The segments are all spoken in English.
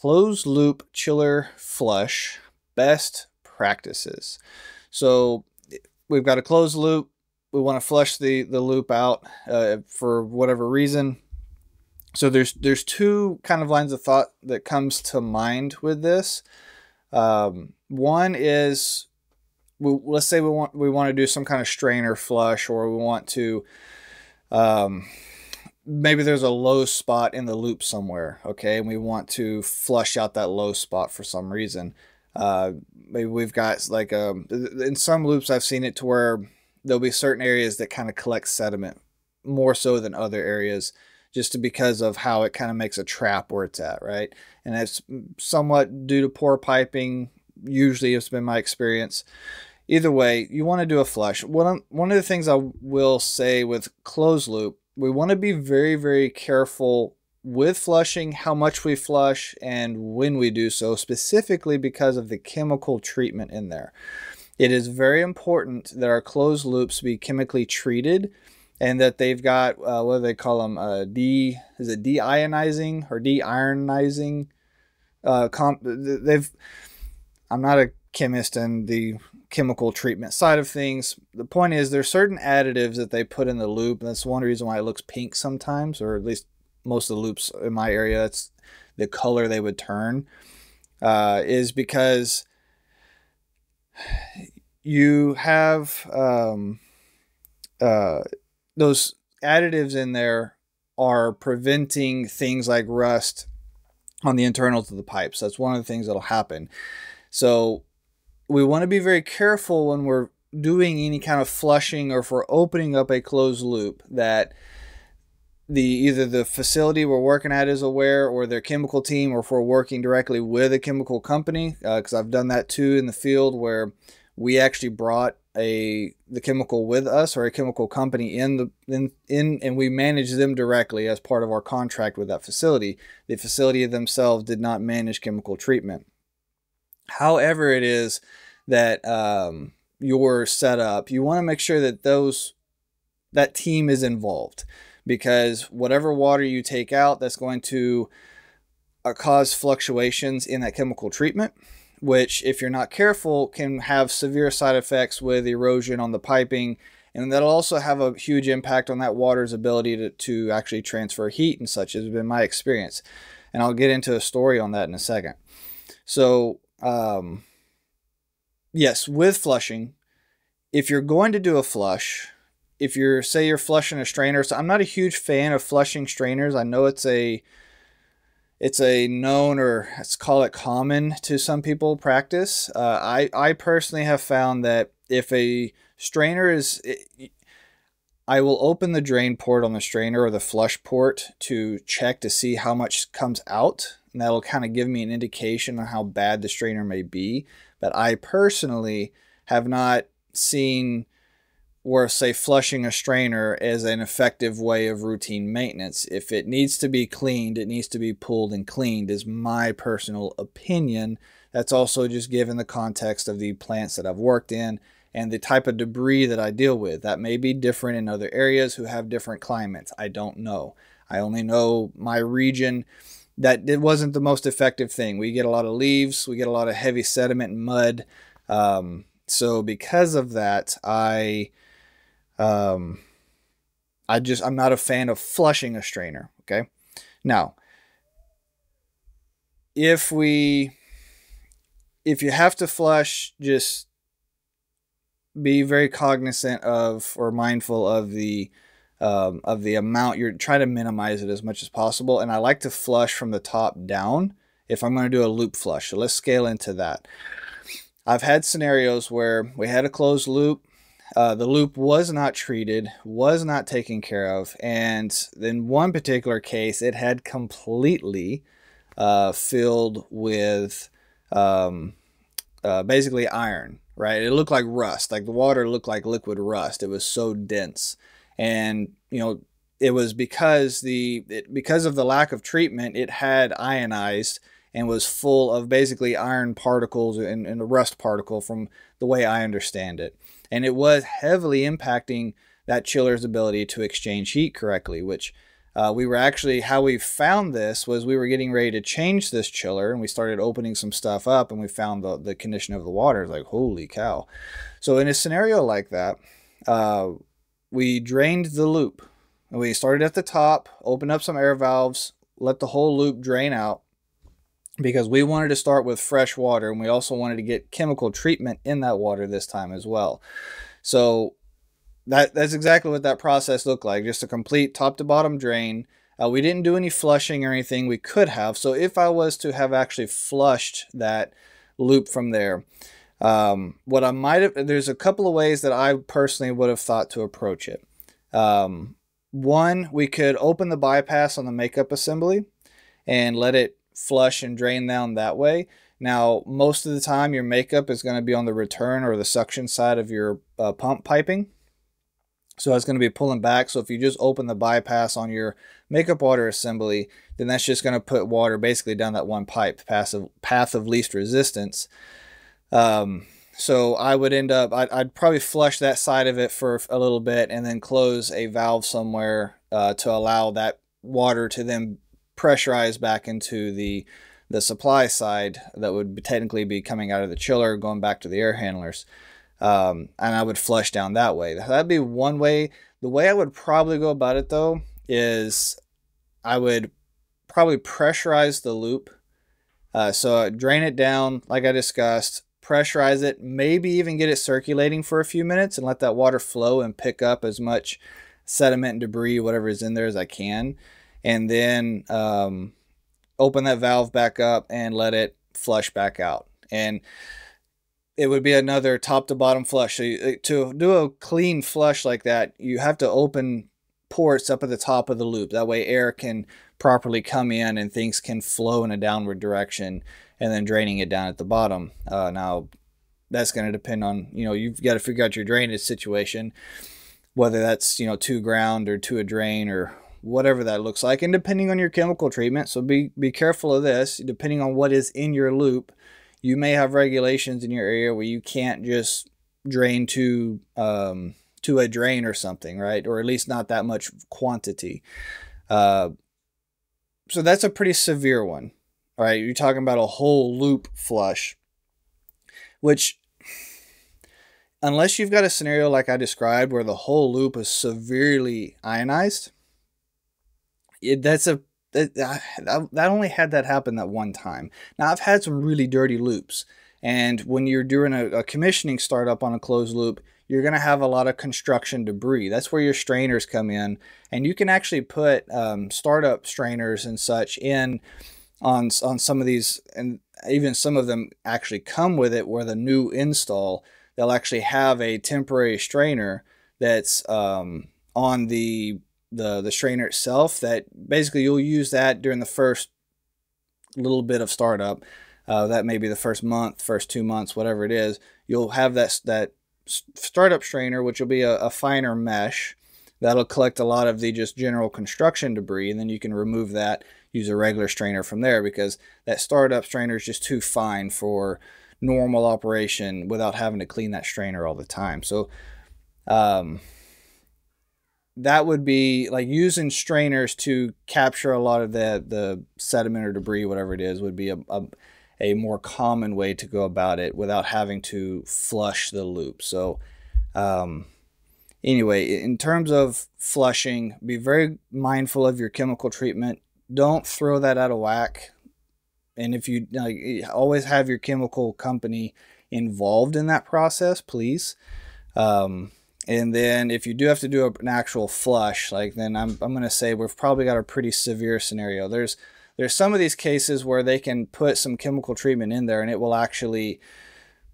closed loop chiller flush best practices. So we've got a closed loop. We want to flush the the loop out uh, for whatever reason. So there's there's two kind of lines of thought that comes to mind with this. Um, one is we, let's say we want we want to do some kind of strainer flush or we want to um, maybe there's a low spot in the loop somewhere okay and we want to flush out that low spot for some reason. Uh, maybe we've got like um, in some loops i've seen it to where there'll be certain areas that kind of collect sediment more so than other areas just because of how it kind of makes a trap where it's at right? And it's somewhat due to poor piping usually it's been my experience. Either way, you want to do a flush. One one of the things I will say with closed loop, we want to be very very careful with flushing, how much we flush, and when we do so, specifically because of the chemical treatment in there. It is very important that our closed loops be chemically treated and that they've got uh, what do they call them? Uh, de is it deionizing or deironizing? Uh, comp- they've. I'm not a chemist, and the chemical treatment side of things. The point is there's certain additives that they put in the loop. That's one reason why it looks pink sometimes, or at least most of the loops in my area, that's the color they would turn, uh, is because you have um, uh, those additives in there are preventing things like rust on the internals of the pipes. That's one of the things that'll happen. So we want to be very careful when we're doing any kind of flushing or if we're opening up a closed loop that the either the facility we're working at is aware or their chemical team or if we're working directly with a chemical company because uh, i've done that too in the field where we actually brought a the chemical with us or a chemical company in the in, in and we manage them directly as part of our contract with that facility. The facility themselves did not manage chemical treatment however it is that um, you're set up, you want to make sure that those that team is involved because whatever water you take out, that's going to uh, cause fluctuations in that chemical treatment, which, if you're not careful, can have severe side effects with erosion on the piping. And that'll also have a huge impact on that water's ability to, to actually transfer heat and such, has been my experience. And I'll get into a story on that in a second. So, um, yes, with flushing, if you're going to do a flush, if you're say you're flushing a strainer, so I'm not a huge fan of flushing strainers. I know it's a it's a known or let's call it common to some people practice. Uh, I I personally have found that if a strainer is it, I will open the drain port on the strainer or the flush port to check to see how much comes out and that'll kind of give me an indication on how bad the strainer may be. But I personally have not seen or say flushing a strainer as an effective way of routine maintenance. If it needs to be cleaned, it needs to be pulled and cleaned, is my personal opinion. That's also just given the context of the plants that I've worked in and the type of debris that I deal with. That may be different in other areas who have different climates. I don't know. I only know my region that it wasn't the most effective thing. We get a lot of leaves, we get a lot of heavy sediment and mud. Um, so because of that, I um, I just I'm not a fan of flushing a strainer. Okay, now if we if you have to flush, just be very cognizant of or mindful of the um, of the amount. You're trying to minimize it as much as possible. And I like to flush from the top down if I'm going to do a loop flush. So let's scale into that. I've had scenarios where we had a closed loop. Uh, the loop was not treated, was not taken care of, and in one particular case, it had completely uh, filled with um, uh, basically iron. Right, it looked like rust. Like the water looked like liquid rust. It was so dense and you know it was because the it, because of the lack of treatment it had ionized and was full of basically iron particles and, and a rust particle from the way I understand it. And it was heavily impacting that chiller's ability to exchange heat correctly which Uh, we were actually how we found this was we were getting ready to change this chiller and we started opening some stuff up and we found the, the condition of the water like holy cow. So in a scenario like that uh, we drained the loop and we started at the top opened up some air valves let the whole loop drain out because we wanted to start with fresh water and we also wanted to get chemical treatment in that water this time as well. So that that's exactly what that process looked like, just a complete top to bottom drain. Uh, we didn't do any flushing or anything we could have. So if I was to have actually flushed that loop from there, um, what I might have, there's a couple of ways that I personally would have thought to approach it. Um, one, we could open the bypass on the makeup assembly and let it flush and drain down that way. Now, most of the time, your makeup is going to be on the return or the suction side of your uh, pump piping. So it's going to be pulling back. So if you just open the bypass on your makeup water assembly, then that's just going to put water basically down that one pipe, passive path of least resistance. Um, so I would end up, I'd, I'd, probably flush that side of it for a little bit and then close a valve somewhere uh, to allow that water to then pressurize back into the the supply side that would technically be coming out of the chiller, going back to the air handlers. Um, and I would flush down that way. That'd be one way. The way I would probably go about it though is I would probably pressurize the loop. Uh, so drain it down, like I discussed, pressurize it, maybe even get it circulating for a few minutes and let that water flow and pick up as much sediment and debris, whatever is in there, as I can and then um, open that valve back up and let it flush back out. And it would be another top to bottom flush. So you, to do a clean flush like that, you have to open ports up at the top of the loop. That way air can properly come in and things can flow in a downward direction and then draining it down at the bottom. Uh, now, that's going to depend on, you know, you've got to figure out your drainage situation, whether that's, you know, to ground or to a drain or whatever that looks like and depending on your chemical treatment. So be be careful of this. Depending on what is in your loop you may have regulations in your area where you can't just drain to um, to a drain or something right? Or at least not that much quantity. Uh, so that's a pretty severe one all right you're talking about a whole loop flush which unless you've got a scenario like i described where the whole loop is severely ionized it, that's a that, that only had that happen that one time. Now I've had some really dirty loops, and when you're doing a, a commissioning startup on a closed loop, you're going to have a lot of construction debris. That's where your strainers come in, and you can actually put um, startup strainers and such in on on some of these, and even some of them actually come with it. Where the new install, they'll actually have a temporary strainer that's um, on the the the strainer itself that basically you'll use that during the first little bit of startup uh, that may be the first month first two months whatever it is you'll have that that startup strainer which will be a, a finer mesh that'll collect a lot of the just general construction debris and then you can remove that use a regular strainer from there because that startup strainer is just too fine for normal operation without having to clean that strainer all the time so um, that would be like using strainers to capture a lot of the the sediment or debris, whatever it is, would be a, a, a more common way to go about it without having to flush the loop. So, um, anyway, in terms of flushing, be very mindful of your chemical treatment. Don't throw that out of whack. And if you like, always have your chemical company involved in that process, please. Um, and then if you do have to do an actual flush, like then I'm, I'm going to say we've probably got a pretty severe scenario. There's there's some of these cases where they can put some chemical treatment in there and it will actually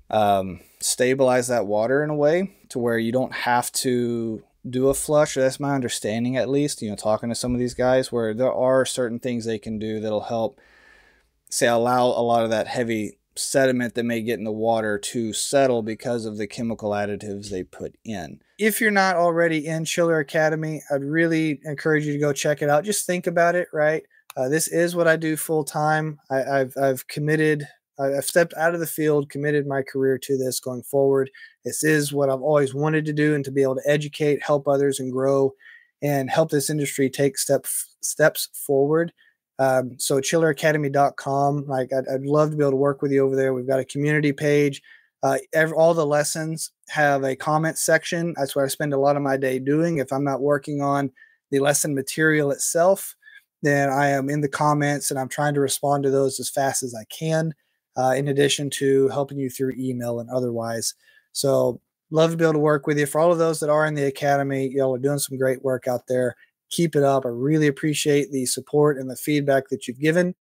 um, stabilize that water in a way to where you don't have to do a flush. That's my understanding, at least. You know, talking to some of these guys, where there are certain things they can do that'll help, say, allow a lot of that heavy sediment that may get in the water to settle because of the chemical additives they put in. If you're not already in Chiller Academy, I'd really encourage you to go check it out. Just think about it, right? Uh, this is what I do full time. I've I've committed. I've stepped out of the field, committed my career to this going forward. This is what I've always wanted to do, and to be able to educate, help others, and grow and help this industry take step steps forward. Um, so chilleracademy.com. Like I'd, I'd, love to be able to work with you over there. We've got a community page. Uh, every, all the lessons have a comment section. That's what I spend a lot of my day doing. If I'm not working on the lesson material itself, then I am in the comments and I'm trying to respond to those as fast as I can. Uh, in addition to helping you through email and otherwise. So love to be able to work with you. For all of those that are in the academy, y'all are doing some great work out there. Keep it up. I really appreciate the support and the feedback that you've given.